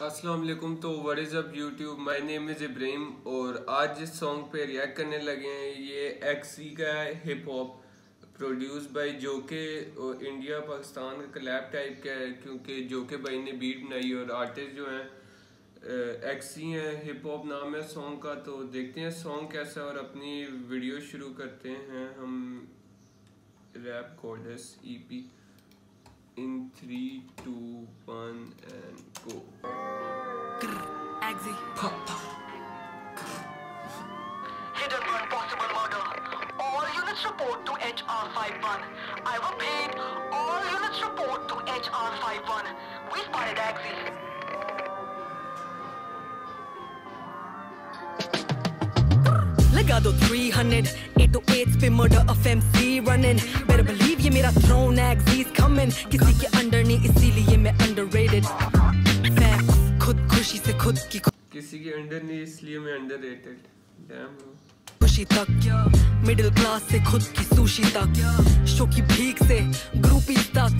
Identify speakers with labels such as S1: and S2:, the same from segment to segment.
S1: वालेकुम तो what is up YouTube my name is Ibrahim और आज जिस सॉन्ग पे रिएक्ट करने लगे हैं ये एक्सी का है हिप हॉप प्रोड्यूस बाय जोके इंडिया पाकिस्तान का कलैब टाइप का है क्योंकि जोके भाई ने बीट बनाई और आर्टिस्ट जो हैं एक्सी हैं हिप हॉप नाम है सॉन्ग का तो देखते हैं सॉन्ग कैसा है और अपनी वीडियो शुरू करते हैं हम। Rap codes E P in three one,
S2: report to HR51. I will paid. All units report to HR51. We spotted Axie.
S3: लगा दो 300 808 पे murder of MC running better believe ये मेरा throne axis coming किसी के अंडर नहीं इसीलिए मैं underrated Facts खुद खुशी से खुद की
S1: किसी के अंडर नहीं इसलिए मैं अंडररेटेड डैम
S3: खुशी तक। मिडिल क्लास से खुद की सुशी तक। शो की भीख से ग्रुपी तक।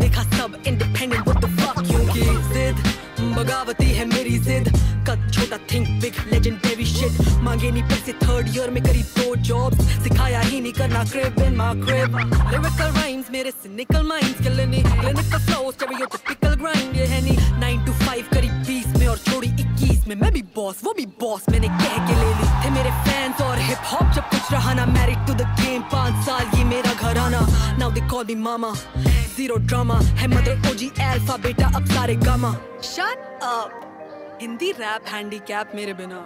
S3: देखा सब इंडिपेंडेंट द फक क्योंकि जिद बगावती है मेरी जिद। कद छोटा थिंक बिग लेजेंडरी शिट मांगे नहीं पैसे थर्ड ईयर में करी दो जॉब्स सिखाया ही नहीं करना crib in my crib lyrical rhymes मेरे सिनिकल माइंड्स के लिए क्लिनिकल फ्लो स्टेरियोटिपिकल ग्राइंड ये है नहीं। 9 टू 5 करी 20 में और छोड़ी 21 में। मैं भी बॉस वो भी बॉस मैंने कह के ले ली। Call me mama zero drama है मदर ओजी अल्फ़ा बेटा अब सारे gamma shut up Hindi rap handicap मेरे बिना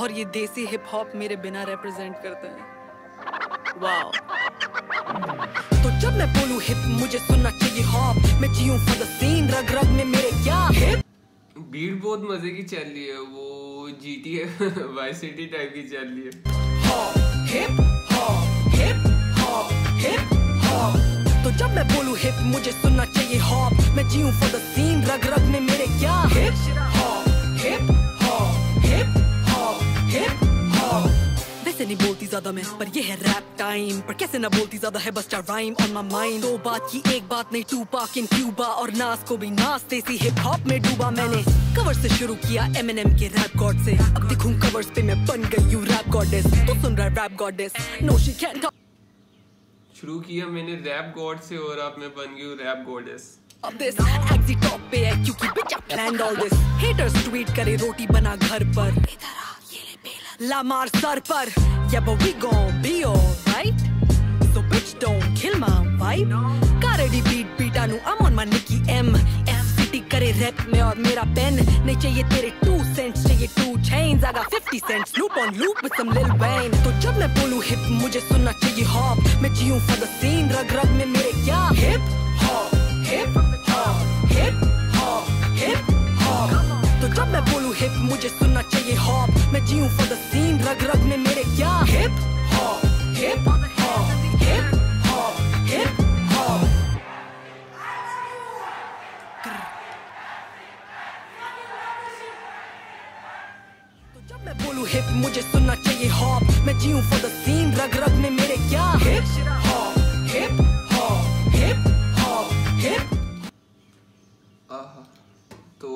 S3: और ये देसी हिप हॉप मेरे बिना रिप्रेजेंट करते हैं वाओ तो जब मैं बोलूँ हिप मुझे सुनना चाहिए हॉप मैं जीऊं फॉर द सीन रग रग में मेरे क्या हिप
S1: बीट बहुत मज़े की चल रही है वो जीटी है वाई सिटी टाइप की चल रही है।
S3: Hop hip hop hip hop hip hop जब मैं बोलूँ हिप मुझे सुनना चाहिए हॉप मैं जीऊं फॉर द सीन रग रग में मेरे क्या? Hip hop hip hop hip hop hip hop वैसे नहीं बोलती ज़्यादा मैं पर ये है रैप टाइम पर कैसे ना बोलती ज़्यादा है बस राइम ऑन माय माइंड दो बात की एक बात नहीं टू पाक इन क्यूबा और नास को भी नाच देसी हिप हॉप में डूबा मैंने। कवर से शुरू किया एम एन एम के रैप गॉड से अब दिखूं कवर्स पे मैं बन गई हूँ रैप गॉडेस तू सुन रहा rap goddess no she can
S1: शुरू किया मैंने रैप गॉड से और अब मैं बन गई रैप गॉडेस
S3: ट्वीट करे, रोटी बना घर पर। ये ले बेला ला सर पर। Yeah, but we be be alright. So bitch, don't kill my vibe. कारडी बीट बीटा नु I'm on my Nicky M. FCT करे रैप में और मेरा पेन नहीं चाहिए तेरे टू सेंट्स चाहिए two chains, I got 50 cents. Loop on loop with some Lil Wayne. तो जब मैं बोलूँ हिप मुझे सुनना चाहिए हॉप मैं जीऊं for the scene, रग रग में मेरे क्या? Hip hop hip hop hip hop hip hop तो जब मैं बोलूँ हिप मुझे सुनना चाहिए हॉप मैं जीऊं फॉर द सीन रग रग में मेरे क्या? Hop hip hop hip hip मुझे सुनना चाहिए हॉप मैं जीऊं फॉर द सीन रग रग में मेरे क्या? Hip hop hip hop hip hop
S1: hip तो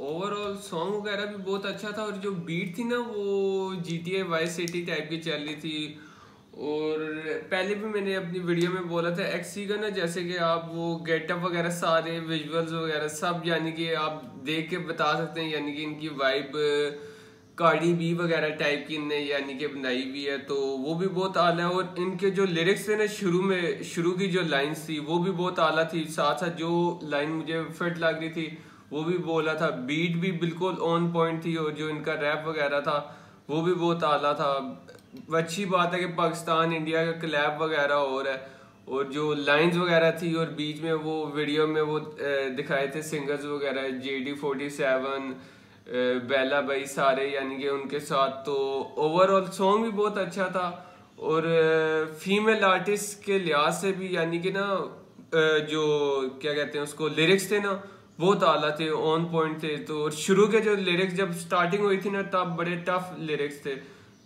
S1: ओवरऑल सॉन्ग वगैरह भी बहुत अच्छा था और जो बीट थी ना वो G T I Y city type की चल रही थी। और पहले भी मैंने अपनी वीडियो में बोला था एक्सी का ना जैसे कि आप वो गेटअप वगैरह सारे विजुअल्स वगैरह सब यानी कि आप देख के बता सकते हैं यानी कि इनकी वाइब कार्डी बी वगैरह टाइप की इनने यानी कि बनाई हुई है तो वो भी बहुत आला है, और इनके जो लिरिक्स थे ना शुरू में, शुरू की जो लाइन्स थी, वो भी बहुत आला थी। साथ साथ जो लाइन मुझे फिट लग रही थी, वो भी बोला था। बीट भी बिल्कुल ऑन पॉइंट थी, और जो इनका रैप वगैरह था, वो भी बहुत आला था। अच्छी बात है कि पाकिस्तान, इंडिया का क्लैब वगैरह हो रहा है, और जो लाइंस वगैरह थी, और बीच में वो वीडियो में वो दिखाए थे सिंगर्स वगैरह J D forty seven Bella भाई सारे, यानी कि उनके साथ तो ओवरऑल सॉन्ग भी बहुत अच्छा था। और फीमेल आर्टिस्ट के लिहाज से भी, यानी कि ना जो, क्या कहते हैं उसको लिरिक्स थे ना, बहुत आला थे ऑन पॉइंट थे। तो और शुरू के जो लिरिक्स जब स्टार्टिंग हुई थी ना, तब बड़े टफ लिरिक्स थे।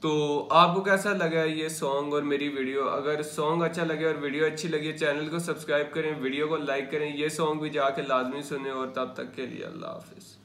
S1: तो आपको कैसा लगा ये सॉन्ग और मेरी वीडियो अगर सॉन्ग अच्छा लगे और वीडियो अच्छी लगी चैनल को सब्सक्राइब करें वीडियो को लाइक करें, ये सॉन्ग भी जाके लाजमी सुने, और तब तक के लिए अल्लाह हाफिज़।